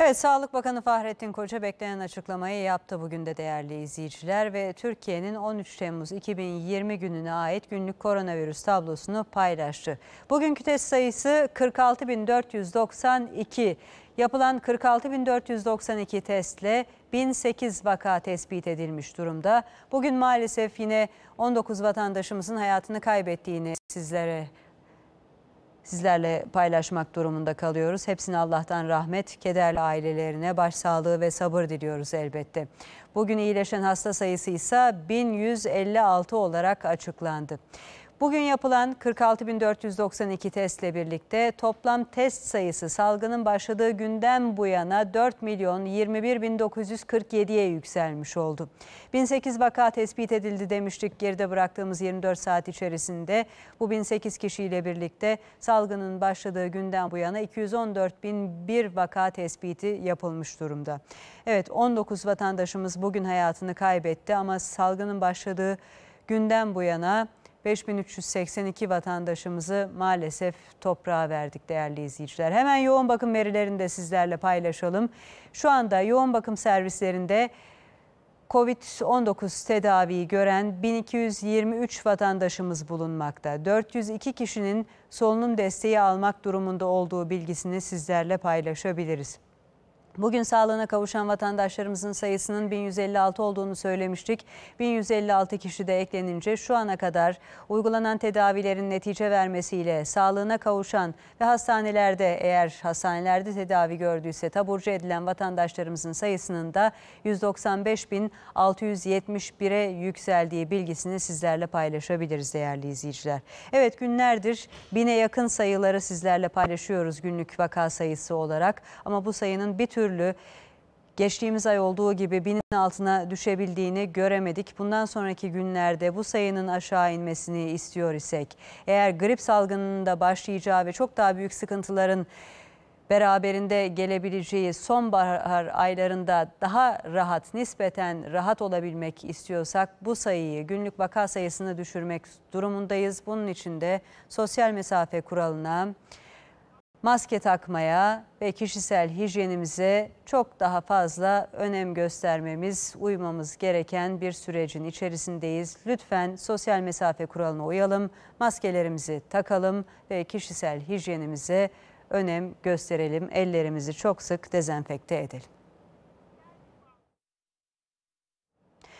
Evet, Sağlık Bakanı Fahrettin Koca beklenen açıklamayı yaptı bugün de değerli izleyiciler ve Türkiye'nin 13 Temmuz 2020 gününe ait günlük koronavirüs tablosunu paylaştı. Bugünkü test sayısı 46.492. Yapılan 46.492 testle 1008 vaka tespit edilmiş durumda. Bugün maalesef yine 19 vatandaşımızın hayatını kaybettiğini sizlere sizlerle paylaşmak durumunda kalıyoruz. Hepsine Allah'tan rahmet, kederli ailelerine başsağlığı ve sabır diliyoruz elbette. Bugün iyileşen hasta sayısı ise 1156 olarak açıklandı. Bugün yapılan 46.492 testle birlikte toplam test sayısı salgının başladığı günden bu yana 4 milyon 21.947'ye yükselmiş oldu. 1008 vaka tespit edildi demiştik geride bıraktığımız 24 saat içerisinde. Bu 1008 kişiyle birlikte salgının başladığı günden bu yana 214.001 vaka tespiti yapılmış durumda. Evet 19 vatandaşımız bugün hayatını kaybetti ama salgının başladığı günden bu yana 5382 vatandaşımızı maalesef toprağa verdik değerli izleyiciler. Hemen yoğun bakım verilerini de sizlerle paylaşalım. Şu anda yoğun bakım servislerinde Covid-19 tedaviyi gören 1223 vatandaşımız bulunmakta. 402 kişinin solunum desteği almak durumunda olduğu bilgisini sizlerle paylaşabiliriz. Bugün sağlığına kavuşan vatandaşlarımızın sayısının 1156 olduğunu söylemiştik. 1156 kişi de eklenince şu ana kadar uygulanan tedavilerin netice vermesiyle sağlığına kavuşan ve hastanelerde eğer hastanelerde tedavi gördüyse taburcu edilen vatandaşlarımızın sayısının da 195.671'e yükseldiği bilgisini sizlerle paylaşabiliriz değerli izleyiciler. Evet günlerdir bine yakın sayıları sizlerle paylaşıyoruz günlük vaka sayısı olarak ama bu sayının bir tür türlü geçtiğimiz ay olduğu gibi binin altına düşebildiğini göremedik. Bundan sonraki günlerde bu sayının aşağı inmesini istiyor isek, eğer grip salgınında başlayacağı ve çok daha büyük sıkıntıların beraberinde gelebileceği sonbahar aylarında daha rahat, nispeten rahat olabilmek istiyorsak bu sayıyı, günlük vaka sayısını düşürmek durumundayız. Bunun için de sosyal mesafe kuralına, maske takmaya ve kişisel hijyenimize çok daha fazla önem göstermemiz, uymamız gereken bir sürecin içerisindeyiz. Lütfen sosyal mesafe kuralına uyalım, maskelerimizi takalım ve kişisel hijyenimize önem gösterelim. Ellerimizi çok sık dezenfekte edelim.